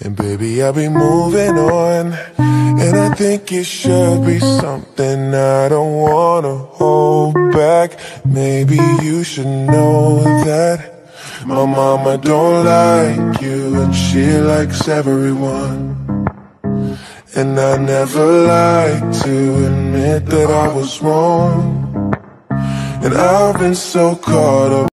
And baby, I'll be moving on. And I think it should be something I don't wanna hold back. Maybe you should know that my mama don't like you and she likes everyone. And I never like to admit that I was wrong. And I've been so caught up.